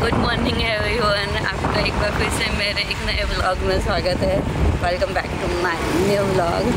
Good morning everyone. आपका एक बार फिर से मेरे एक नए व्लॉग में स्वागत है। Welcome back to my new vlog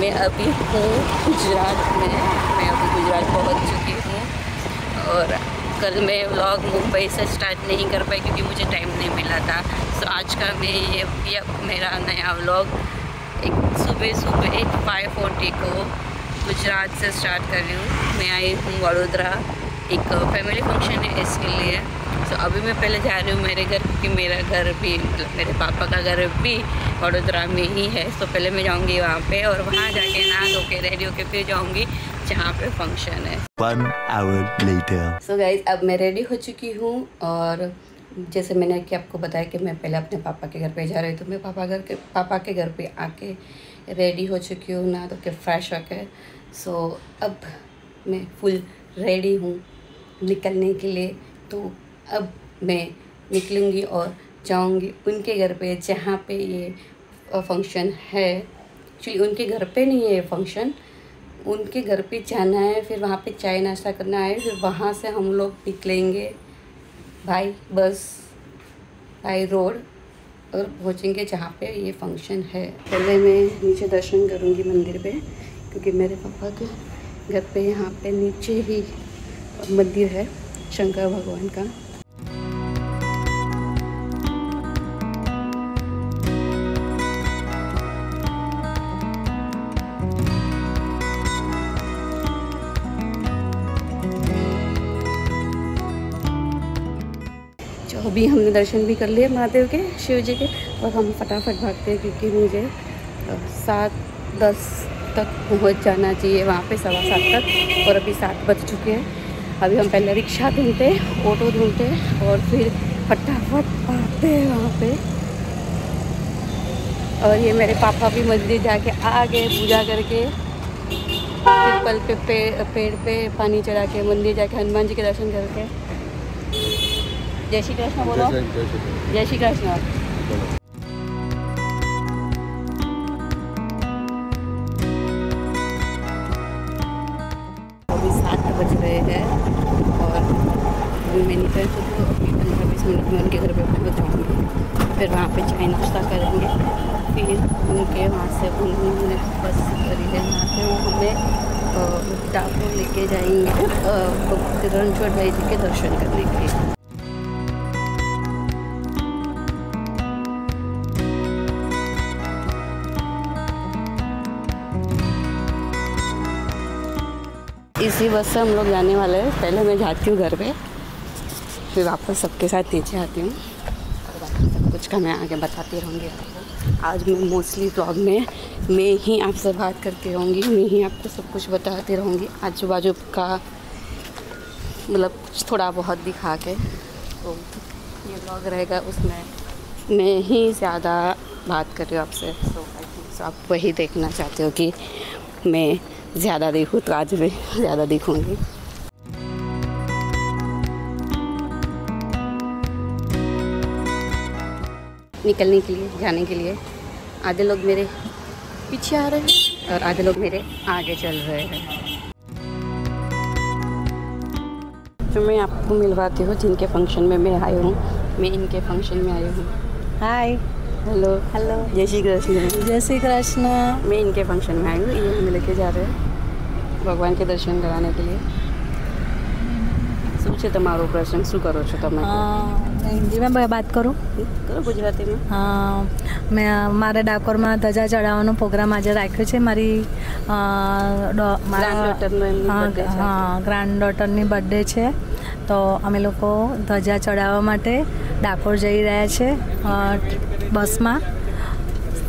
मैं अभी हूँ गुजरात में। मैं अभी गुजरात पहुँच चुकी हूँ। और कल मैं व्लॉग मुंबई से स्टार्ट नहीं कर पाई क्योंकि मुझे टाइम नहीं मिला था। सो आज का मैं ये ये मेरा नया व्लॉग एक सुबह सुबह एक फाइव फोर्टी को गुजरात से स्टार्ट कर रही हूँ। मैं आई हूँ वडोदरा। एक फैमिली फ़ंक्शन है इसके लिए। सो अभी मैं पहले जा रही हूँ मेरे घर क्योंकि मेरा घर भी मतलब मेरे पापा का घर भी वडोदरा में ही है। तो पहले मैं जाऊँगी वहाँ पे और वहाँ जाके नहा धो के रेडी होके फिर जाऊँगी जहाँ पे फ़ंक्शन है। One hour later. So so guys अब मैं रेडी हो चुकी हूँ और जैसे मैंने कि आपको बताया कि मैं पहले अपने पापा के घर पे जा रही हूँ तो मैं पापा घर के पापा के घर पे आके रेडी हो चुकी हूँ ना तो के फ्रेश होके। सो अब मैं फुल रेडी हूँ निकलने के लिए तो अब मैं निकलूँगी और जाऊँगी उनके घर पे जहाँ पे ये फ़ंक्शन है। एक्चुअली उनके घर पे नहीं है ये फ़ंक्शन उनके घर पे जाना है, फिर वहाँ पे चाय नाश्ता करना है, फिर वहाँ से हम लोग निकलेंगे। बाई बस बाई रोड, और पहुँचेंगे जहाँ पे ये फ़ंक्शन है। पहले मैं नीचे दर्शन करूँगी मंदिर पे, क्योंकि मेरे पापा के घर पे यहाँ पे नीचे ही मंदिर है, शंकर भगवान का। अभी हमने दर्शन भी कर लिए महादेव के, शिव जी के, और हम फटाफट भागते हैं क्योंकि मुझे सात, दस तक पहुँच जाना चाहिए वहाँ पे, सवा सात तक, और अभी सात बज चुके हैं। अभी हम पहले रिक्शा ढूंढते, ऑटो ढूंढते, और फिर फटाफट आते हैं वहाँ पे। और ये मेरे पापा भी मंदिर जाके आ गए पूजा करके। पीपल पे पेड़ पेड़ पे पानी चढ़ा के मंदिर जाके हनुमान जी के दर्शन करके। जय श्री कृष्ण बोलो। जय श्री कृष्ण। अभी सात बज रहे हैं और अभी मैं निकल चुकी हूँ अभी पंद्रह बीस मिनट में उनके घर पे पहुँच जाऊँगी। फिर वहाँ पे चाय नाश्ता करेंगे। फिर उनके वहाँ से उन्होंने बस करी है वहाँ से वो हमें डाकोर लेके जाएँगे अ, रणछोड़ भाई जी के दर्शन करने के लिए। इसी बस से हम लोग जाने वाले हैं। पहले मैं जाती हूँ घर पे, फिर वापस सबके साथ नीचे आती हूँ। सब कुछ का मैं आगे बताती रहूँगी आज मैं मोस्टली ब्लॉग में, मैं ही आपसे बात करती रहूँगी, मैं ही आपको सब कुछ बताती रहूँगी। आजू बाजू का मतलब कुछ थोड़ा बहुत दिखा के तो ये ब्लॉग रहेगा, उसमें मैं ही ज़्यादा बात कर रही हूँ आपसे। सो आई थिंक आप वही देखना चाहते हो कि मैं ज़्यादा देखूँ तो आज मैं ज़्यादा दिखूँगी। निकलने के लिए, जाने के लिए। आधे लोग मेरे पीछे आ रहे हैं और आधे लोग मेरे आगे चल रहे हैं। तो मैं आपको मिलवाती हूँ, जिनके फ़ंक्शन में मैं आई हूँ। मैं इनके फ़ंक्शन में आई हूँ। हाय हेलो हेलो जय श्री कृष्ण जय श्री कृष्ण मैं इनके फंक्शन में आई हूँ ये हमें लेके जा रहे हैं ભગવાન કે દર્શન કરાવને કે लिए શું છે તમારો પ્રસંગ શું કરો છો તમે અ, हिंदी में मैं बात करूँ કરો ગુજરાતીમાં અ, મેં મારે ડાકોરમાં ધજા ચડાવવાનો પ્રોગ્રામ આજે રાખ્યો છે મારી અ, ડો- મારા- Granddaughterનો એમની હા, birthday છે. હા ગ્રાન્ડ ડોટરની બર્થડે છે તો અમે લોકો ધજા ચડાવવા માટે ડાકોર જઈ રહ્યા છે અ, બસમાં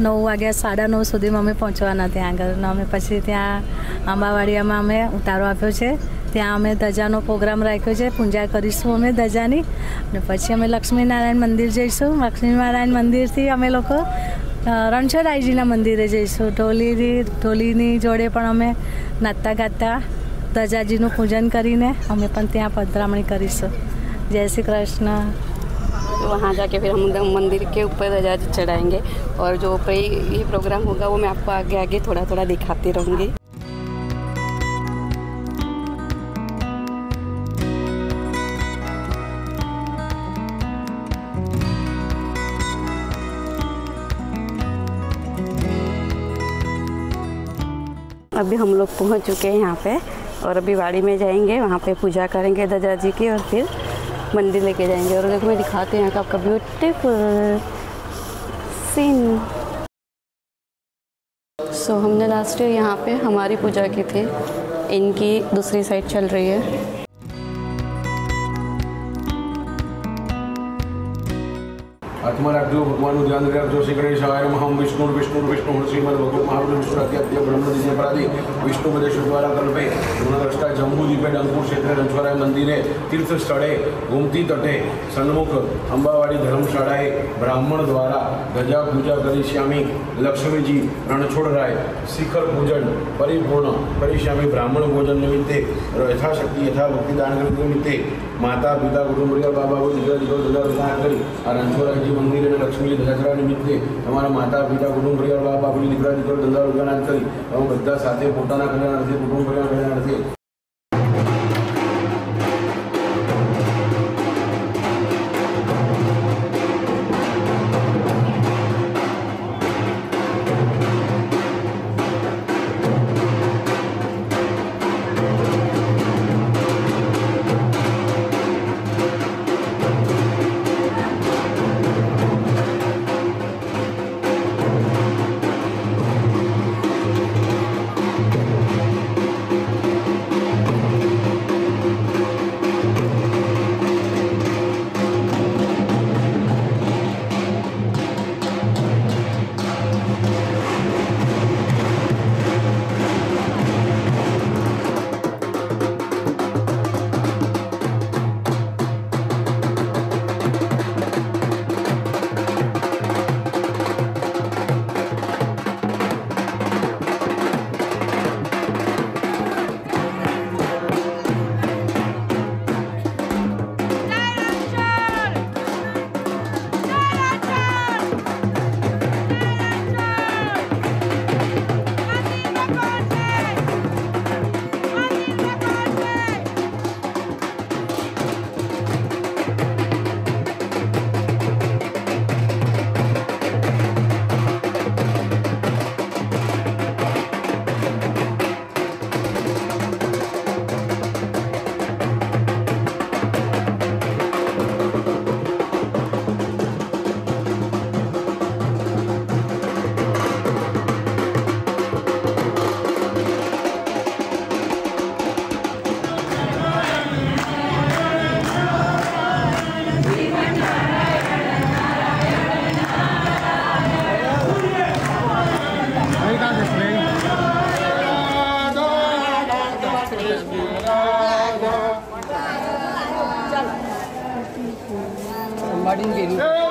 નવ વાગ્યા, સાડા નવ સુધીમાં અમે પહોંચવાના ત્યાં આગળ. ને અમે પછી ત્યાં આંબાવાડિયામાં અમે ઉતારો આપ્યો છે. ત્યાં અમે ધજાનો પ્રોગ્રામ રાખ્યો છે. પૂજા કરીશું અમે ધજાની. ને પછી અમે લક્ષ્મીનારાયણ મંદિર જઈશું. લક્ષ્મીનારાયણ મંદિરથી અમે લોકો રણછોડાઈજીના મંદિરે જઈશું. ઢોલીની ઢોલીની જોડે પણ અમે નાચતા ગાતા ધજાજીનું પૂજન કરીને અમે પણ ત્યાં પધરામણી કરીશું. જય શ્રી કૃષ્ણ. तो वहाँ जाके फिर हम मंदिर के ऊपर ध्वजा चढ़ाएँगे। और जो ऊपर ये प्रोग्राम होगा वो मैं आपको आगे आगे थोड़ा थोड़ा दिखाती रहूँगी। अभी हम लोग पहुँच चुके हैं यहाँ पे और अभी वाड़ी में जाएँगे, वहाँ पे पूजा करेंगे दादा जी की और फिर मंदिर लेके जाएँगे और देखो मैं दिखाते हैं यहाँ का आपका ब्यूटीफुल सीन सो हमने लास्ट ईयर यहाँ पे हमारी पूजा की थी। इनकी दूसरी साइड चल रही है। હાથમાં રાખજો ભગવાનનું ધ્યાન રાખજો શ્રી ગણેશાય નમઃ ઓમ વિષ્ણુ વિષ્ણુ વિષ્ણુ શ્રીમદ ભગવત મહાવીર વિષ્ણુ અત્યત્ય બ્રહ્મદિજ્ય પરાદિ વિષ્ણુ પ્રદેશ દ્વારા કલ્પે ગુણદ્રષ્ટા જંબુદીપે ડંકુર ક્ષેત્રે રણછોડરાય મંદિરે તીર્થ સ્થળે ગોમતી તટે સન્મુખ અંબાવાડી ધર્મશાળાએ બ્રાહ્મણ દ્વારા ધજા પૂજા કરીશ્યામી લક્ષ્મીજી રણછોડરાય શિખર પૂજન પરિપૂર્ણ કરીશ્યામી બ્રાહ્મણ ભોજન નિમિત્તે યથાશક્તિ યથા ભક્તિદાન નિમિત્તે માતા પિતા કુટુંબ પરિવાર બા બાબુ દીકરા દીકરો ધજા પ્રદાન કરી આ રણછોડરાયજી મંદિર અને લક્ષ્મી ધજાચરા નિમિત્તે તમારા માતા પિતા કુટુંબ પરિવાર બા બાપુની દીકરા દીકરો ધંધા રોજગાર કરી અમે બધા સાથે પોતાના કલ્યાણાર્થે કુટુંબ પરિવાર કલ્યાણાર્થે 冰冰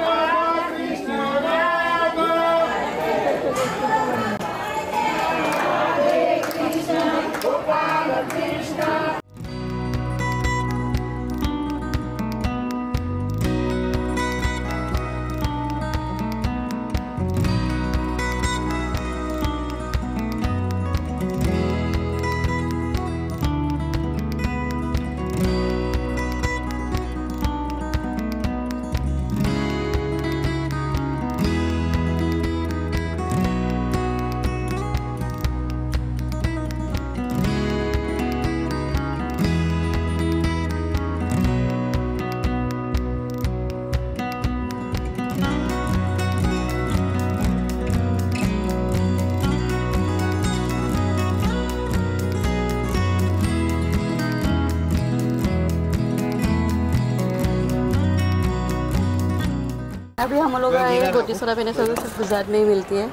अभी हम लोग आए हैं गोटी सोडा पीने सब गुजरात में ही मिलती है।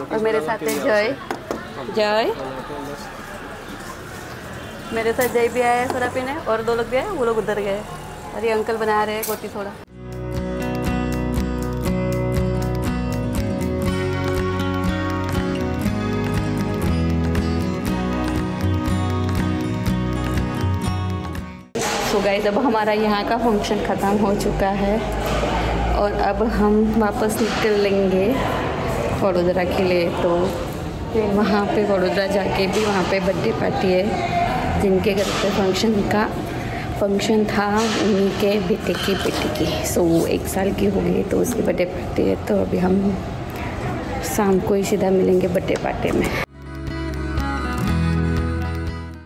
और मेरे साथ है जय। जय। मेरे साथ जय भी आया है पीने, और दो लोग भी आए वो लोग उधर गए अरे अंकल बना रहे हैं गोटी सोडा सो गाइस अब हमारा यहाँ का फ़ंक्शन ख़त्म हो चुका है। और अब हम वापस निकलेंगे वडोदरा के लिए तो फिर वहाँ पे वडोदरा जाके भी वहाँ पे बर्थडे पार्टी है, जिनके घर पे फ़ंक्शन का फ़ंक्शन था, उन्हीं के बेटे की, बेटी की। सो वो एक साल की हो गई तो उसकी बर्थडे पार्टी है तो अभी हम शाम को ही सीधा मिलेंगे बर्थडे पार्टी में।